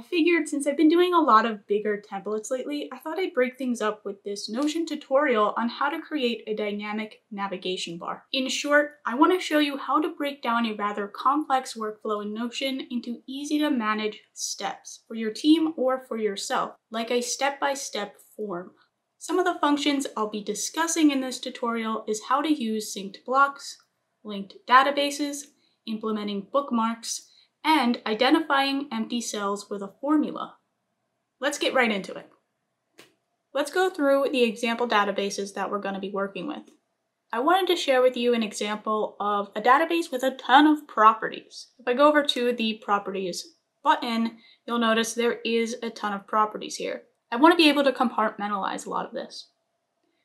I figured since I've been doing a lot of bigger templates lately, I thought I'd break things up with this Notion tutorial on how to create a dynamic navigation bar. In short, I want to show you how to break down a rather complex workflow in Notion into easy to manage steps for your team or for yourself, like a step-by-step -step form. Some of the functions I'll be discussing in this tutorial is how to use synced blocks, linked databases, implementing bookmarks, and identifying empty cells with a formula. Let's get right into it. Let's go through the example databases that we're going to be working with. I wanted to share with you an example of a database with a ton of properties. If I go over to the properties button, you'll notice there is a ton of properties here. I want to be able to compartmentalize a lot of this.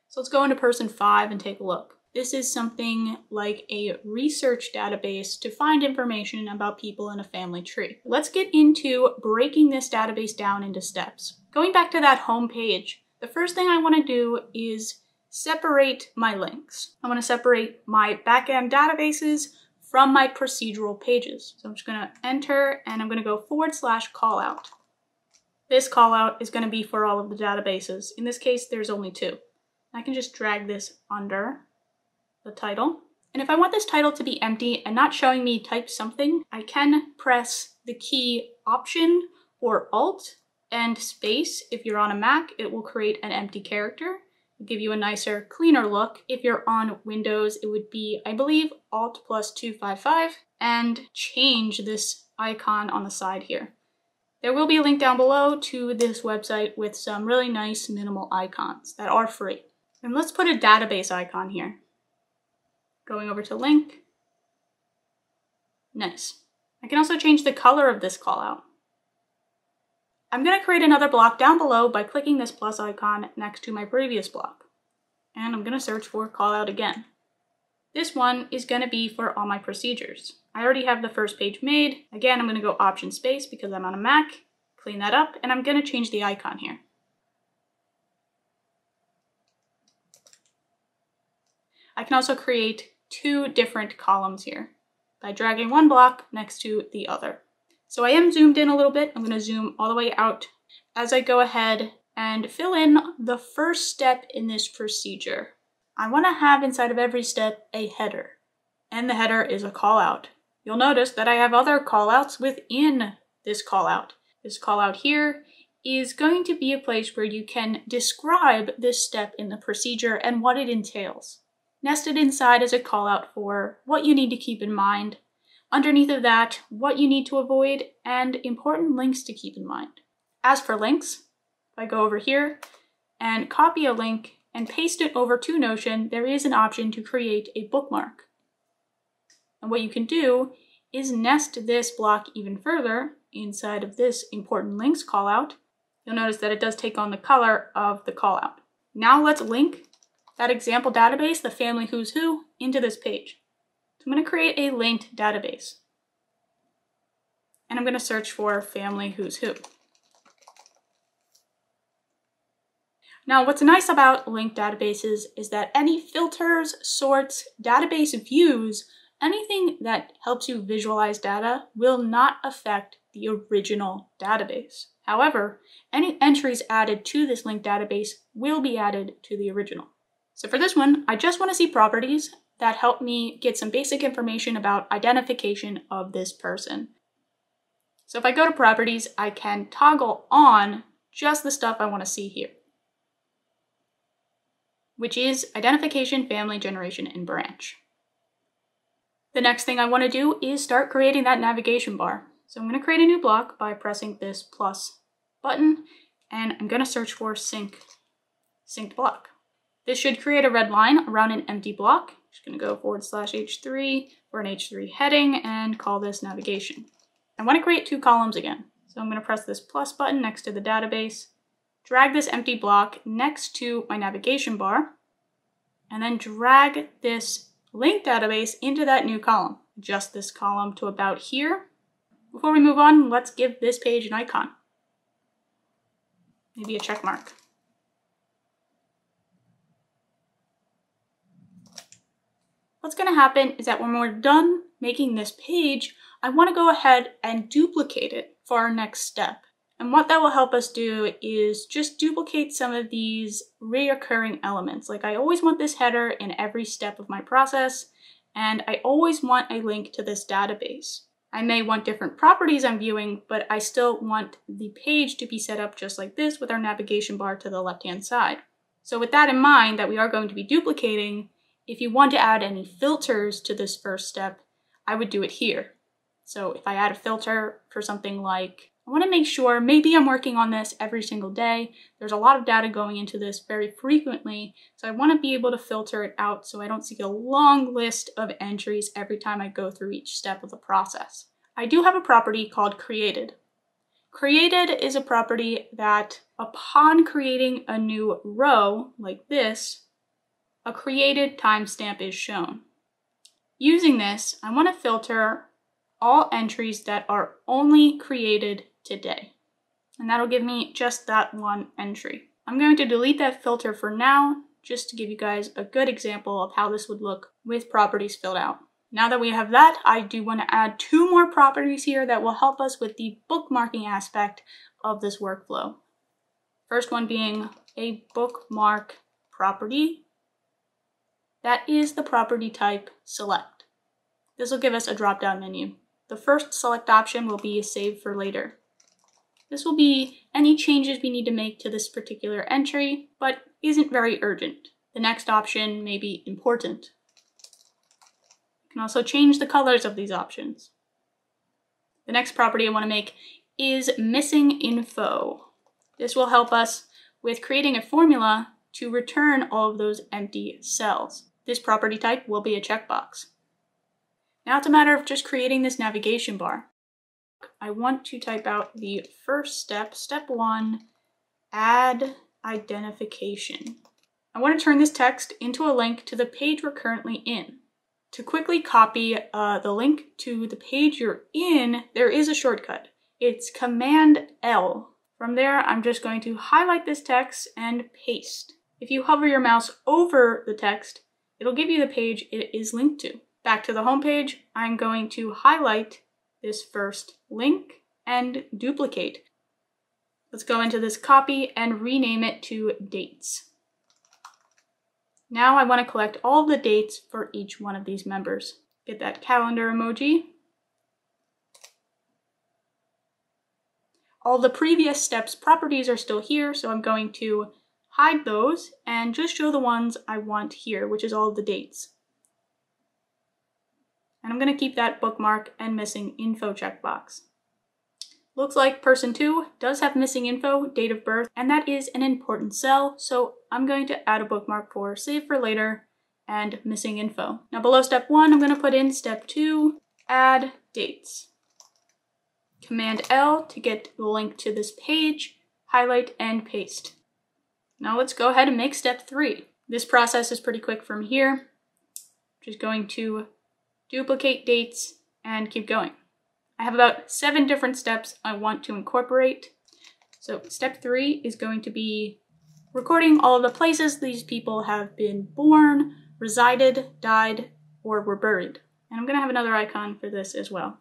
So let's go into person five and take a look. This is something like a research database to find information about people in a family tree. Let's get into breaking this database down into steps. Going back to that home page, the first thing I want to do is separate my links. I want to separate my backend databases from my procedural pages. So I'm just going to enter and I'm going to go forward slash callout. This callout is going to be for all of the databases. In this case, there's only two. I can just drag this under the title. And if I want this title to be empty and not showing me type something, I can press the key Option or Alt and space. If you're on a Mac, it will create an empty character, give you a nicer, cleaner look. If you're on Windows, it would be, I believe, Alt plus 255 and change this icon on the side here. There will be a link down below to this website with some really nice minimal icons that are free. And let's put a database icon here. Going over to link. Nice. I can also change the color of this callout. I'm going to create another block down below by clicking this plus icon next to my previous block. And I'm going to search for callout again. This one is going to be for all my procedures. I already have the first page made. Again, I'm going to go option space because I'm on a Mac, clean that up, and I'm going to change the icon here. I can also create two different columns here by dragging one block next to the other. So I am zoomed in a little bit. I'm going to zoom all the way out as I go ahead and fill in the first step in this procedure. I want to have inside of every step a header, and the header is a callout. You'll notice that I have other callouts within this callout. This callout here is going to be a place where you can describe this step in the procedure and what it entails. Nested inside is a call out for what you need to keep in mind. Underneath of that, what you need to avoid and important links to keep in mind. As for links, if I go over here and copy a link and paste it over to Notion, there is an option to create a bookmark. And what you can do is nest this block even further inside of this important links callout. You'll notice that it does take on the color of the callout. Now let's link that example database, the family who's who, into this page. So I'm going to create a linked database. And I'm going to search for family who's who. Now, what's nice about linked databases is that any filters, sorts, database views, anything that helps you visualize data will not affect the original database. However, any entries added to this linked database will be added to the original. So for this one, I just want to see properties that help me get some basic information about identification of this person. So if I go to properties, I can toggle on just the stuff I want to see here, which is identification, family, generation, and branch. The next thing I want to do is start creating that navigation bar. So I'm going to create a new block by pressing this plus button, and I'm going to search for sync, synced block. This should create a red line around an empty block. Just gonna go forward slash H3 for an H3 heading and call this navigation. I wanna create two columns again. So I'm gonna press this plus button next to the database, drag this empty block next to my navigation bar, and then drag this link database into that new column. Adjust this column to about here. Before we move on, let's give this page an icon. Maybe a check mark. What's going to happen is that when we're done making this page, I want to go ahead and duplicate it for our next step. And what that will help us do is just duplicate some of these reoccurring elements. Like I always want this header in every step of my process, and I always want a link to this database. I may want different properties I'm viewing, but I still want the page to be set up just like this with our navigation bar to the left-hand side. So with that in mind that we are going to be duplicating, if you want to add any filters to this first step, I would do it here. So if I add a filter for something like, I want to make sure maybe I'm working on this every single day. There's a lot of data going into this very frequently. So I want to be able to filter it out so I don't see a long list of entries every time I go through each step of the process. I do have a property called created. Created is a property that upon creating a new row like this, a created timestamp is shown. Using this, I want to filter all entries that are only created today. And that'll give me just that one entry. I'm going to delete that filter for now, just to give you guys a good example of how this would look with properties filled out. Now that we have that, I do want to add two more properties here that will help us with the bookmarking aspect of this workflow. First one being a bookmark property. That is the property type select. This will give us a drop-down menu. The first select option will be save for later. This will be any changes we need to make to this particular entry, but isn't very urgent. The next option may be important. You can also change the colors of these options. The next property I want to make is missing info. This will help us with creating a formula to return all of those empty cells. This property type will be a checkbox. Now it's a matter of just creating this navigation bar. I want to type out the first step, step one, add identification. I want to turn this text into a link to the page we're currently in. To quickly copy uh, the link to the page you're in, there is a shortcut. It's Command L. From there, I'm just going to highlight this text and paste. If you hover your mouse over the text, it'll give you the page it is linked to. Back to the home page, I'm going to highlight this first link and duplicate. Let's go into this copy and rename it to dates. Now I want to collect all the dates for each one of these members. Get that calendar emoji. All the previous steps properties are still here, so I'm going to hide those and just show the ones I want here, which is all the dates. And I'm going to keep that bookmark and missing info checkbox. Looks like person two does have missing info, date of birth, and that is an important cell, so I'm going to add a bookmark for save for later and missing info. Now below step one, I'm going to put in step two, add dates. Command L to get the link to this page, highlight and paste. Now let's go ahead and make step three. This process is pretty quick from here. Just going to duplicate dates, and keep going. I have about seven different steps I want to incorporate. So step three is going to be recording all the places these people have been born, resided, died, or were buried. And I'm gonna have another icon for this as well.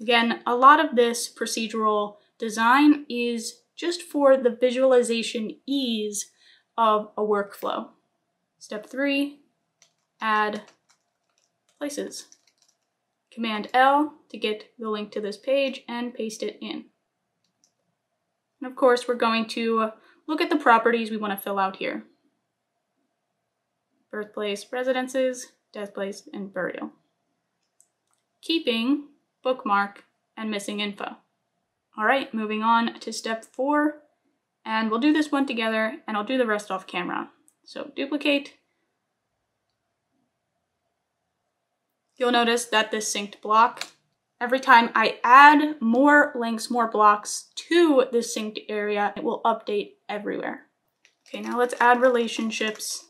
Again, a lot of this procedural design is just for the visualization ease of a workflow. Step three, add places. Command L to get the link to this page and paste it in. And of course, we're going to look at the properties we want to fill out here. Birthplace, residences, death place, and burial. Keeping, bookmark, and missing info. All right, moving on to step four, and we'll do this one together, and I'll do the rest off camera. So duplicate, you'll notice that this synced block, every time I add more links, more blocks to this synced area, it will update everywhere. Okay, now let's add relationships.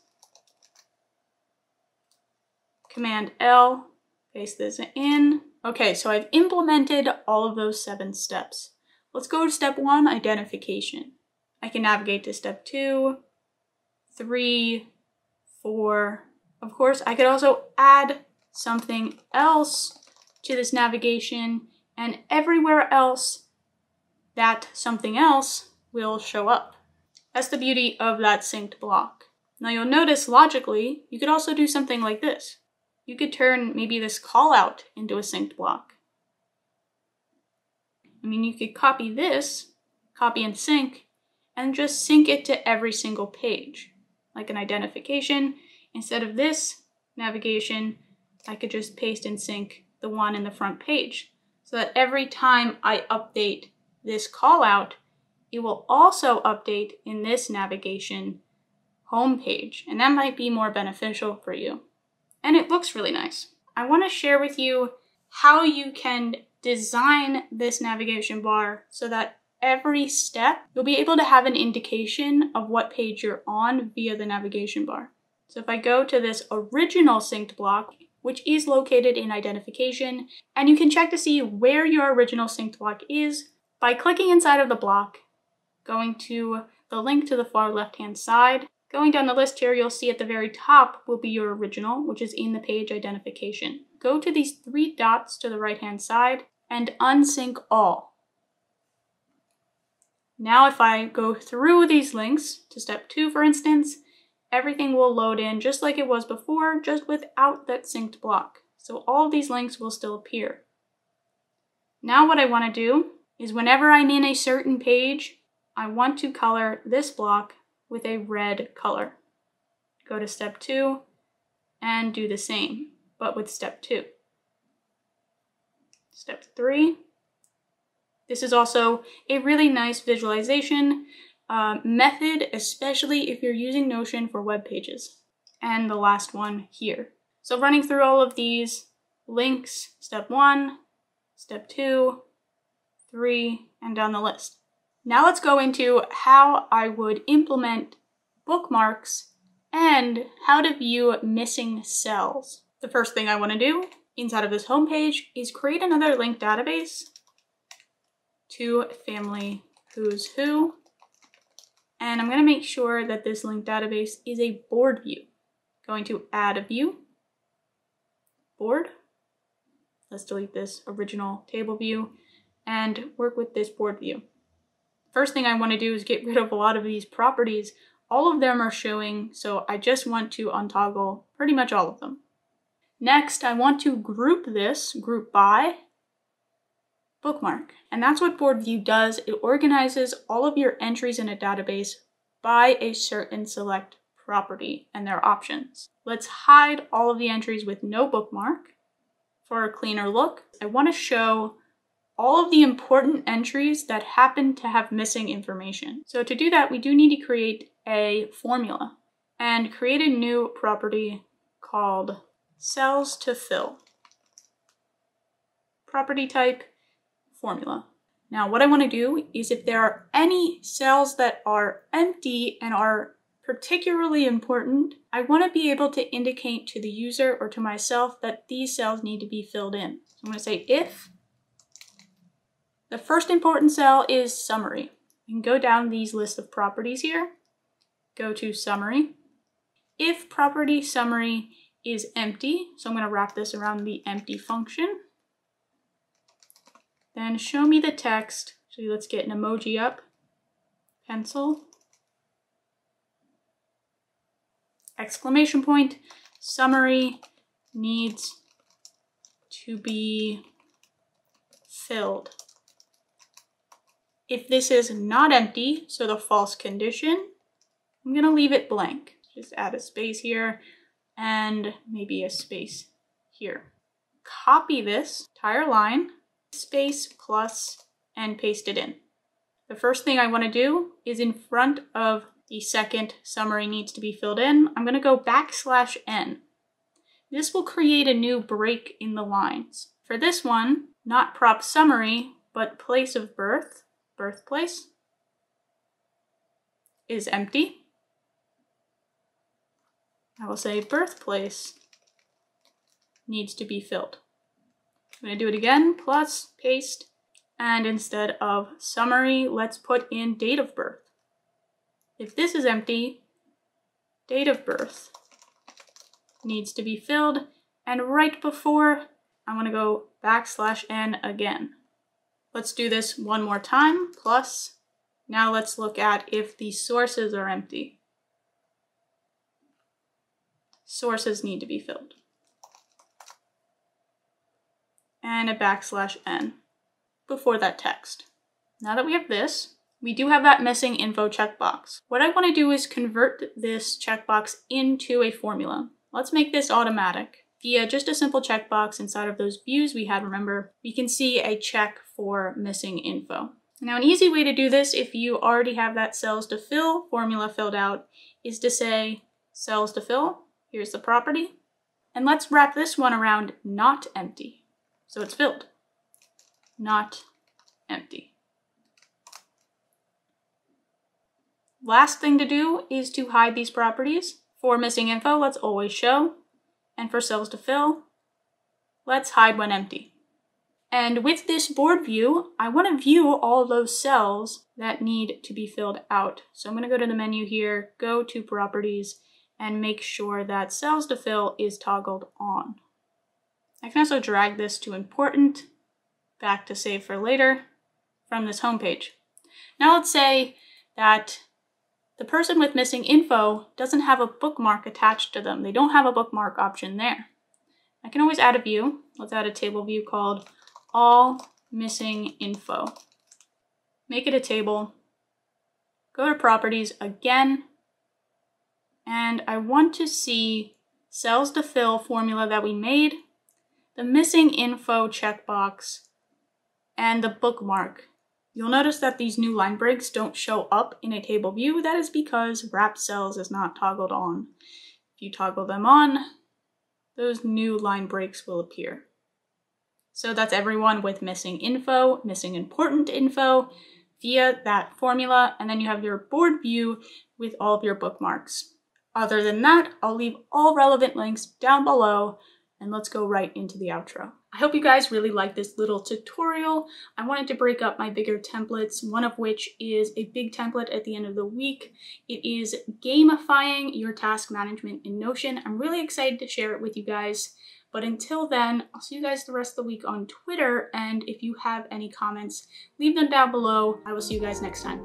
Command L, paste this in. Okay, so I've implemented all of those seven steps. Let's go to step one, identification. I can navigate to step two, three, four. Of course, I could also add something else to this navigation and everywhere else that something else will show up. That's the beauty of that synced block. Now you'll notice logically, you could also do something like this. You could turn maybe this call out into a synced block. I mean, you could copy this, copy and sync, and just sync it to every single page. Like an identification, instead of this navigation, I could just paste and sync the one in the front page. So that every time I update this call out, it will also update in this navigation homepage, and that might be more beneficial for you. And it looks really nice. I want to share with you how you can design this navigation bar so that every step you'll be able to have an indication of what page you're on via the navigation bar. So if I go to this original synced block, which is located in identification, and you can check to see where your original synced block is by clicking inside of the block, going to the link to the far left hand side. Going down the list here, you'll see at the very top will be your original, which is in the page identification. Go to these three dots to the right hand side and unsync all. Now if I go through these links to step two, for instance, everything will load in just like it was before, just without that synced block. So all these links will still appear. Now what I want to do is whenever I'm in a certain page, I want to color this block with a red color. Go to step two and do the same, but with step two. Step three. This is also a really nice visualization uh, method, especially if you're using Notion for web pages. And the last one here. So running through all of these links, step one, step two, three, and down the list. Now let's go into how I would implement bookmarks and how to view missing cells. The first thing I want to do inside of this homepage is create another linked database to family who's who and I'm going to make sure that this linked database is a board view. Going to add a view, board. Let's delete this original table view and work with this board view. First thing I want to do is get rid of a lot of these properties. All of them are showing, so I just want to untoggle pretty much all of them. Next, I want to group this, group by, bookmark. And that's what Board View does. It organizes all of your entries in a database by a certain select property and their options. Let's hide all of the entries with no bookmark. For a cleaner look, I want to show all of the important entries that happen to have missing information. So to do that, we do need to create a formula and create a new property called cells to fill. Property type formula. Now what I want to do is if there are any cells that are empty and are particularly important, I want to be able to indicate to the user or to myself that these cells need to be filled in. So I'm going to say if the first important cell is summary. You can go down these list of properties here, go to summary. If property summary is empty, so I'm going to wrap this around the empty function, then show me the text. So let's get an emoji up. Pencil. Exclamation point. Summary needs to be filled. If this is not empty, so the false condition, I'm gonna leave it blank. Just add a space here and maybe a space here. Copy this entire line space plus and paste it in. The first thing I want to do is in front of the second summary needs to be filled in, I'm to go backslash n. This will create a new break in the lines. For this one, not prop summary, but place of birth, birthplace, is empty. I will say birthplace needs to be filled. I'm going to do it again, plus paste, and instead of summary, let's put in date of birth. If this is empty, date of birth needs to be filled, and right before, I want to go backslash n again. Let's do this one more time, plus, now let's look at if the sources are empty. Sources need to be filled. And a backslash n before that text. Now that we have this, we do have that missing info checkbox. What I want to do is convert this checkbox into a formula. Let's make this automatic. Via just a simple checkbox inside of those views we had, remember, we can see a check for missing info. Now an easy way to do this if you already have that cells to fill formula filled out is to say cells to fill, here's the property, and let's wrap this one around not empty. So it's filled, not empty. Last thing to do is to hide these properties. For missing info, let's always show. And for cells to fill, let's hide when empty. And with this board view, I want to view all those cells that need to be filled out. So I'm going to go to the menu here, go to properties, and make sure that cells to fill is toggled on. I can also drag this to important, back to save for later from this homepage. Now let's say that the person with missing info doesn't have a bookmark attached to them. They don't have a bookmark option there. I can always add a view. Let's add a table view called all missing info. Make it a table. Go to properties again. And I want to see cells to fill formula that we made, the missing info checkbox, and the bookmark You'll notice that these new line breaks don't show up in a table view. That is because wrap cells is not toggled on. If you toggle them on, those new line breaks will appear. So that's everyone with missing info, missing important info via that formula, and then you have your board view with all of your bookmarks. Other than that, I'll leave all relevant links down below, and let's go right into the outro. I hope you guys really like this little tutorial. I wanted to break up my bigger templates, one of which is a big template at the end of the week. It is gamifying your task management in Notion. I'm really excited to share it with you guys. But until then, I'll see you guys the rest of the week on Twitter. And if you have any comments, leave them down below. I will see you guys next time.